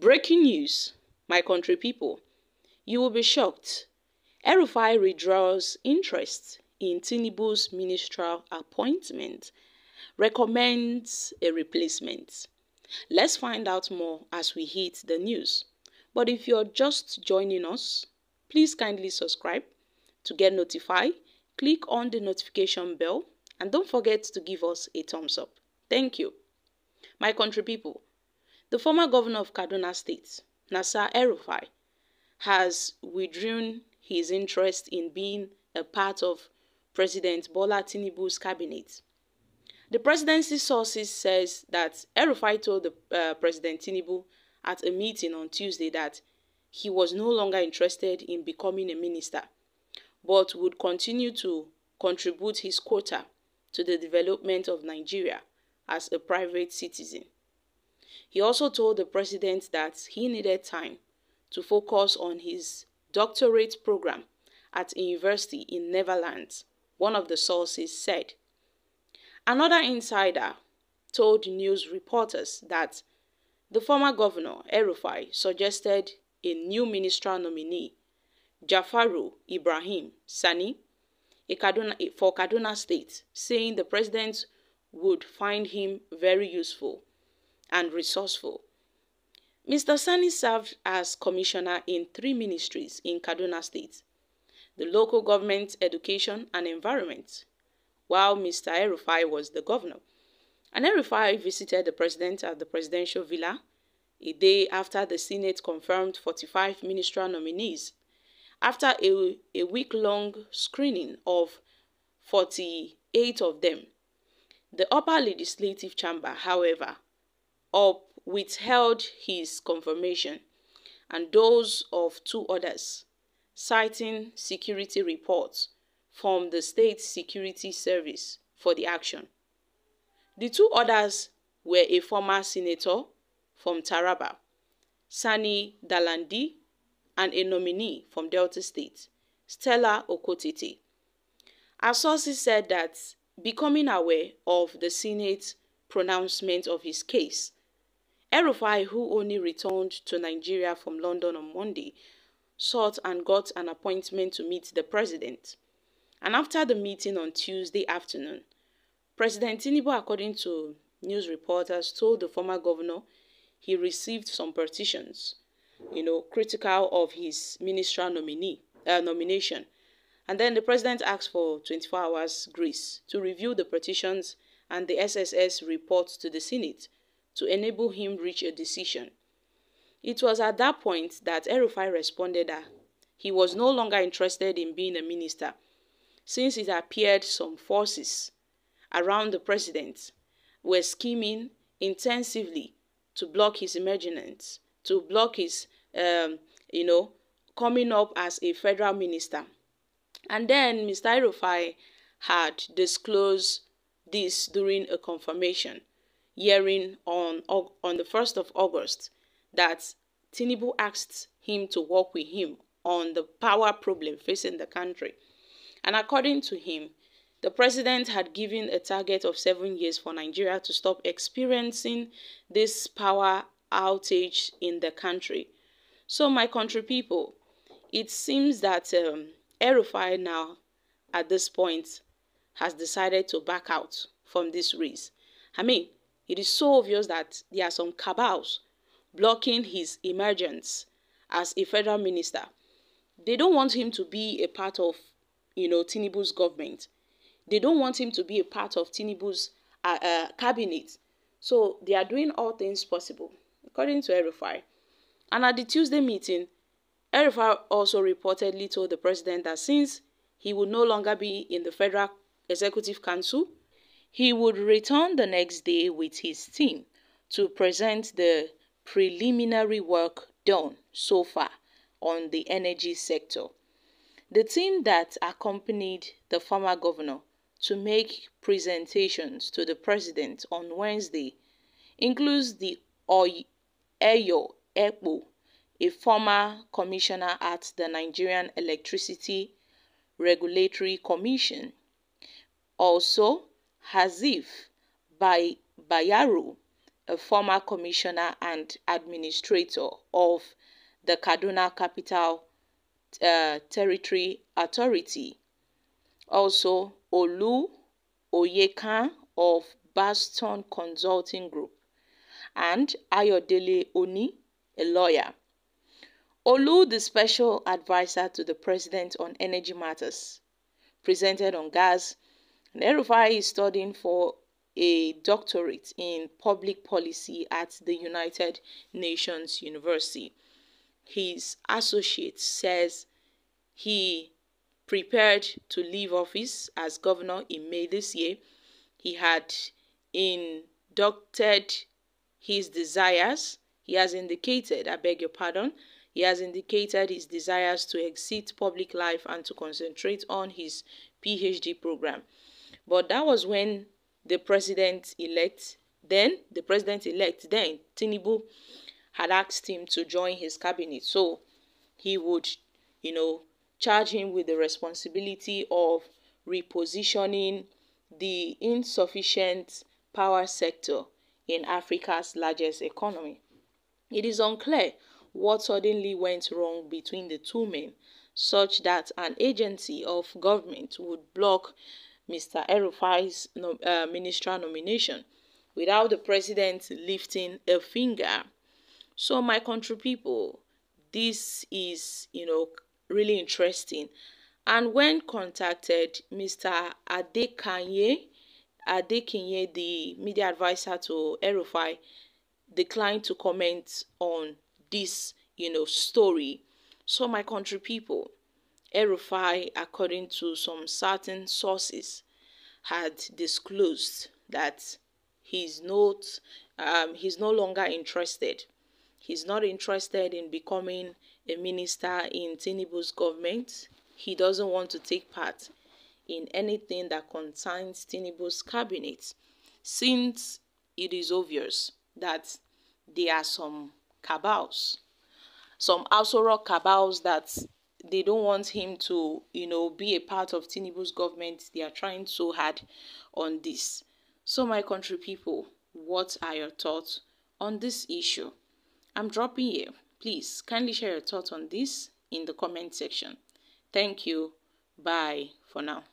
Breaking news, my country people, you will be shocked. El-Rufai withdraws interest in Tinubu's ministerial appointment, recommends a replacement. Let's find out more as we hit the news. But if you're just joining us, please kindly subscribe to get notified. Click on the notification bell and don't forget to give us a thumbs up. Thank you. My country people, the former governor of Kaduna State, Nasser El-Rufai, has withdrawn his interest in being a part of President Bola Tinubu's cabinet. The presidency sources says that El-Rufai told the, uh, President Tinubu at a meeting on Tuesday that he was no longer interested in becoming a minister, but would continue to contribute his quota to the development of Nigeria as a private citizen. He also told the president that he needed time to focus on his doctorate program at a university in Netherlands, one of the sources said. Another insider told news reporters that the former governor, El-Rufai, suggested a new ministerial nominee, Jafaru Ibrahim Sani, Kaduna, for Kaduna State, saying the president would find him very useful and resourceful. Mr. Sani served as commissioner in three ministries in Kaduna State, the local government, education and environment, while Mr. El-Rufai was the governor. And El-Rufai visited the president at the presidential villa a day after the Senate confirmed 45 ministerial nominees. After a, a week-long screening of 48 of them, the upper legislative chamber, however, up withheld his confirmation and those of two others, citing security reports from the State Security Service for the action. The two others were a former senator from Taraba, Sani Danladi, and a nominee from Delta State, Stella Okotete. Our sources said that becoming aware of the Senate's pronouncement of his case, El-Rufai, who only returned to Nigeria from London on Monday, sought and got an appointment to meet the president. And after the meeting on Tuesday afternoon, President Tinubu, according to news reporters, told the former governor he received some petitions, you know, critical of his ministerial nominee, uh, nomination. And then the president asked for 24 hours grace to review the petitions and the SSS report to the Senate to enable him reach a decision. It was at that point that El-Rufai responded that he was no longer interested in being a minister, since it appeared some forces around the president were scheming intensively to block his emergence, to block his, um, you know, coming up as a federal minister. And then Mr. El-Rufai had disclosed this during a confirmation hearing on, on the 1st of August that Tinubu asked him to work with him on the power problem facing the country. And according to him, the president had given a target of seven years for Nigeria to stop experiencing this power outage in the country. So, my country people, it seems that um, El-Rufai now, at this point, has decided to back out from this race. I mean, it is so obvious that there are some cabals blocking his emergence as a federal minister. They don't want him to be a part of, you know, Tinubu's government. They don't want him to be a part of Tinubu's uh, uh, cabinet. So they are doing all things possible, according to El-Rufai. And at the Tuesday meeting, El-Rufai also reportedly told the president that since he would no longer be in the Federal Executive Council, he would return the next day with his team to present the preliminary work done so far on the energy sector. The team that accompanied the former governor to make presentations to the president on Wednesday includes the Eyo Ekpo, a former commissioner at the Nigerian Electricity Regulatory Commission. Also, Hazif Bayaru, a former commissioner and administrator of the Kaduna Capital uh, Territory Authority. Also, Olu Oyekan of Baston Consulting Group and Ayodele Oni, a lawyer. Olu, the special advisor to the president on energy matters, presented on gas. And Erufai is studying for a doctorate in public policy at the United Nations University. His associate says he prepared to leave office as governor in May this year. He had inducted his desires. He has indicated, I beg your pardon, he has indicated his desires to exit public life and to concentrate on his PhD program. But that was when the president elect, then the president elect, then Tinubu had asked him to join his cabinet. So he would, you know, charge him with the responsibility of repositioning the insufficient power sector in Africa's largest economy. It is unclear what suddenly went wrong between the two men, such that an agency of government would block Mr. Erufai's uh, ministerial nomination without the president lifting a finger. So, my country people, this is, you know, really interesting. And when contacted, Mr. Adekanye, Adekinye, the media advisor to Erufai, declined to comment on this, you know, story. So, my country people, Erufai, according to some certain sources, had disclosed that he's not, um, he's no longer interested. He's not interested in becoming a minister in Tinubu's government. He doesn't want to take part in anything that concerns Tinubu's cabinet, since it is obvious that there are some cabals, some Aso Rock cabals that they don't want him to, you know, be a part of Tinubu's government. They are trying so hard on this. So, my country people, what are your thoughts on this issue? I'm dropping here. Please kindly share your thoughts on this in the comment section. Thank you. Bye for now.